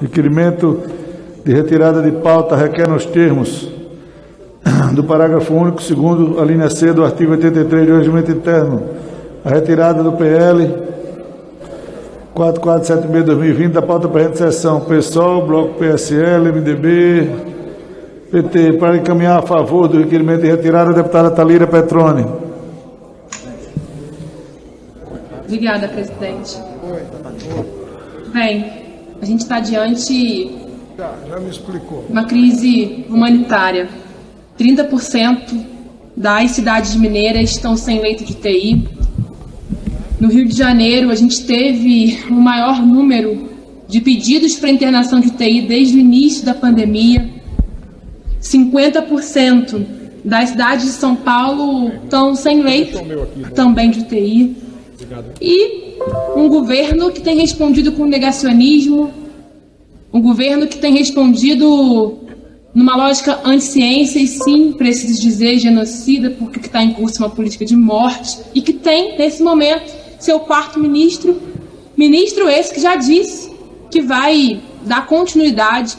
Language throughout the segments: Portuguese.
Requerimento de retirada de pauta requer nos termos do parágrafo único, segundo a linha C do artigo 83 do regimento interno, a retirada do PL 447B-2020 da pauta presente sessão PSOL, Bloco PSL, MDB, PT, para encaminhar a favor do requerimento de retirada, a deputada Talira Petrone. Obrigada, presidente. Bem, a gente está diante explicou. uma crise humanitária. 30% das cidades mineiras estão sem leito de TI. No Rio de Janeiro, a gente teve o maior número de pedidos para internação de UTI desde o início da pandemia. 50% das cidades de São Paulo estão sem leito também de E um governo que tem respondido com negacionismo, um governo que tem respondido numa lógica anti-ciência e sim, preciso dizer, genocida, porque está em curso uma política de morte e que tem, nesse momento, seu quarto ministro, ministro esse que já disse que vai dar continuidade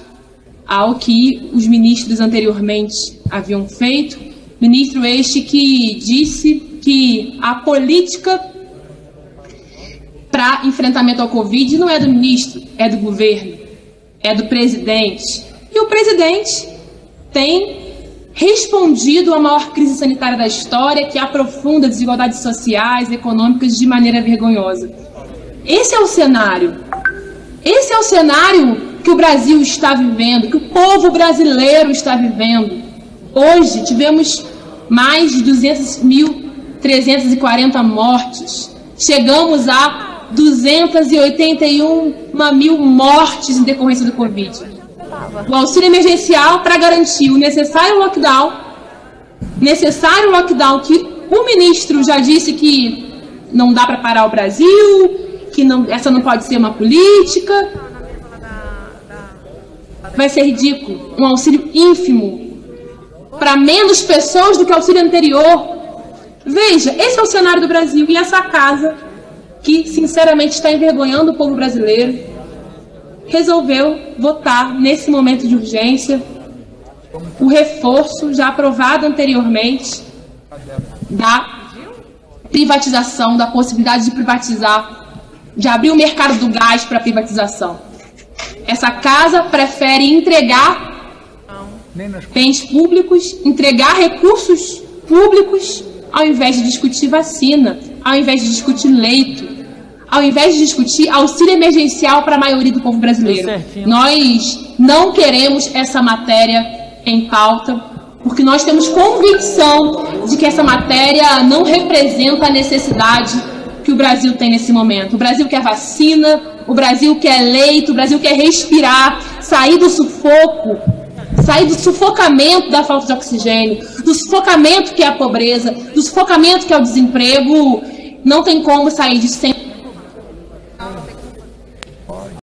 ao que os ministros anteriormente haviam feito. Ministro este que disse que a política para enfrentamento ao Covid não é do ministro, é do governo, é do presidente. E o presidente tem respondido à maior crise sanitária da história, que aprofunda desigualdades sociais econômicas de maneira vergonhosa. Esse é o cenário. Esse é o cenário que o Brasil está vivendo, que o povo brasileiro está vivendo. Hoje tivemos mais de 200.340 mortes. Chegamos a 281 mil mortes em decorrência do Covid. O auxílio emergencial para garantir o necessário lockdown, necessário lockdown que o ministro já disse que não dá para parar o Brasil, que não, essa não pode ser uma política. Vai ser ridículo. Um auxílio ínfimo para menos pessoas do que o auxílio anterior. Veja, esse é o cenário do Brasil e essa casa que, sinceramente, está envergonhando o povo brasileiro, resolveu votar nesse momento de urgência o reforço já aprovado anteriormente da privatização, da possibilidade de privatizar, de abrir o mercado do gás para privatização. Essa casa prefere entregar bens públicos, entregar recursos públicos, ao invés de discutir vacina, ao invés de discutir leito, ao invés de discutir auxílio emergencial para a maioria do povo brasileiro. Nós não queremos essa matéria em pauta, porque nós temos convicção de que essa matéria não representa a necessidade que o Brasil tem nesse momento. O Brasil quer vacina, o Brasil quer leito, o Brasil quer respirar, sair do sufoco, sair do sufocamento da falta de oxigênio, do sufocamento que é a pobreza, do sufocamento que é o desemprego. Não tem como sair disso sem